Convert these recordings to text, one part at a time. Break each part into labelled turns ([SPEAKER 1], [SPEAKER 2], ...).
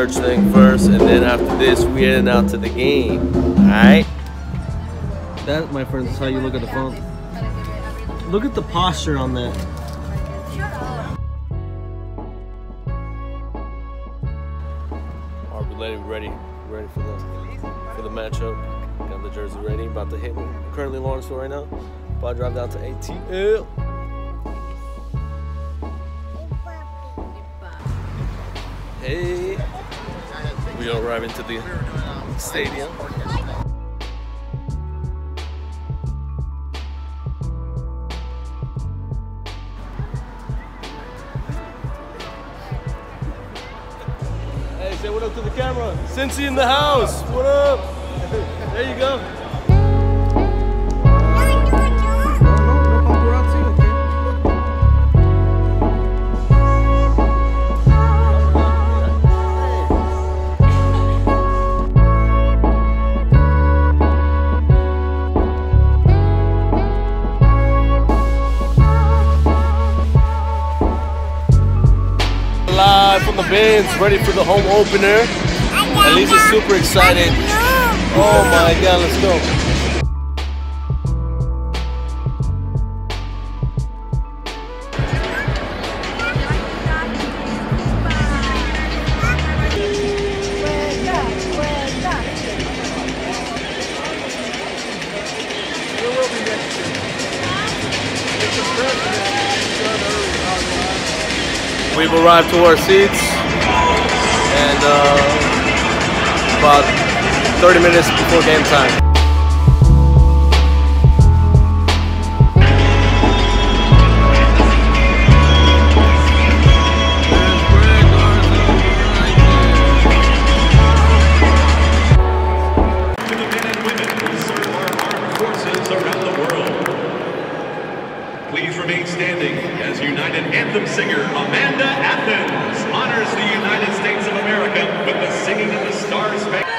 [SPEAKER 1] research thing first, and then after this, we heading out to the game. Alright? That, my friends, is how you look at the phone. Look at the posture on that. Are we ready? Ready? Ready for the for the matchup? Got the jersey ready. About to hit. Currently Lawrenceville right now. About to drive down to ATL. We are arriving to the stadium. Hey, say what up to the camera. Cincy in the house. What up? There you go. The bins, ready for the home opener. Elisa's super excited. Oh my god, let's go. We've arrived to our seats and uh, about 30 minutes before game time.
[SPEAKER 2] around the world. Please remain standing as United Anthem singer Amanda Athens honors the United States of America with the Singing of the Stars Band.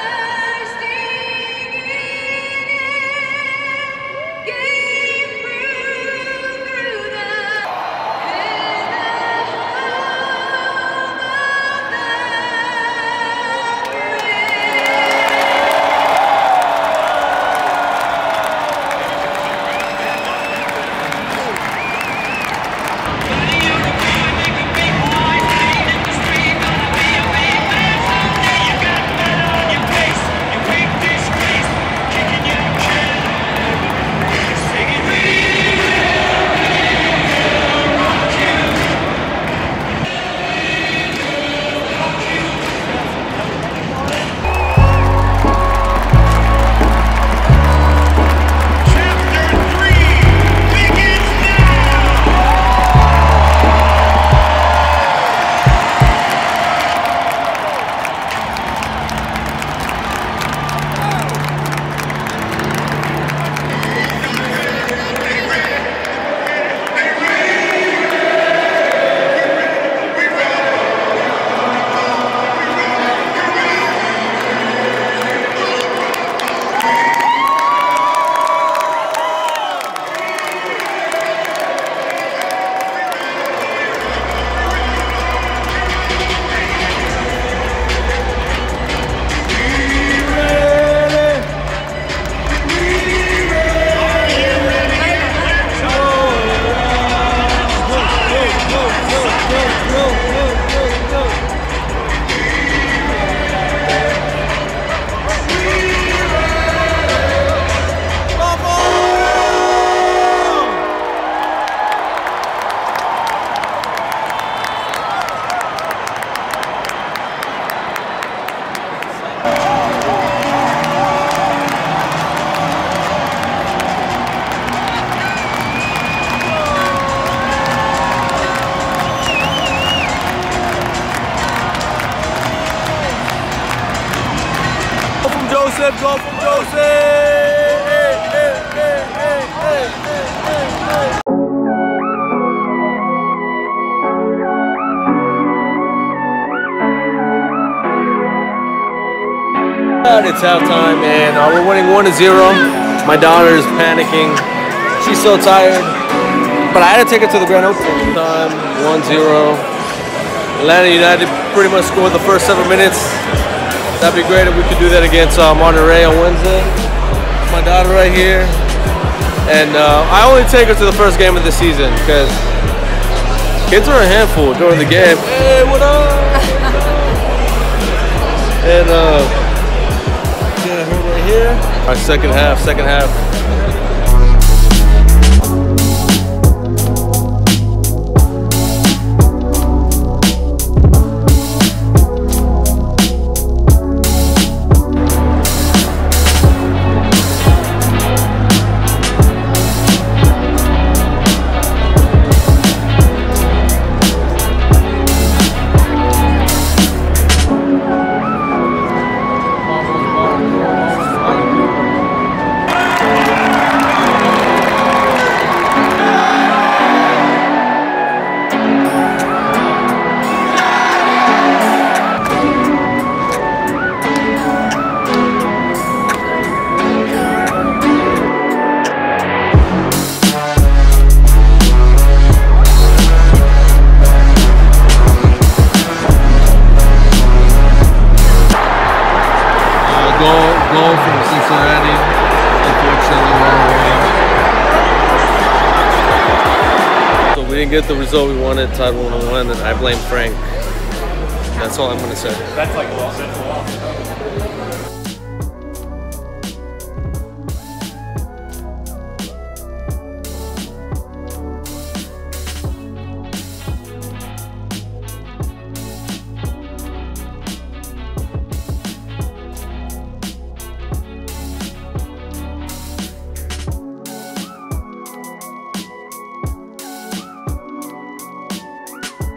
[SPEAKER 1] Hey, hey. And It's halftime and uh, we're winning 1 to 0. My daughter is panicking. She's so tired. But I had to take her to the grand opening. Time 1 0. Atlanta United pretty much scored the first seven minutes. That'd be great if we could do that against uh, Monterrey on Wednesday. My daughter right here. And uh, I only take her to the first game of the season because kids are a handful during the game. Hey, what up? and uh, yeah, her right here. Our second half, second half. From Cincinnati. Unfortunately, wrong way. So we didn't get the result we wanted. Tied one on one, and I blame Frank. That's all I'm gonna say.
[SPEAKER 3] That's like well said for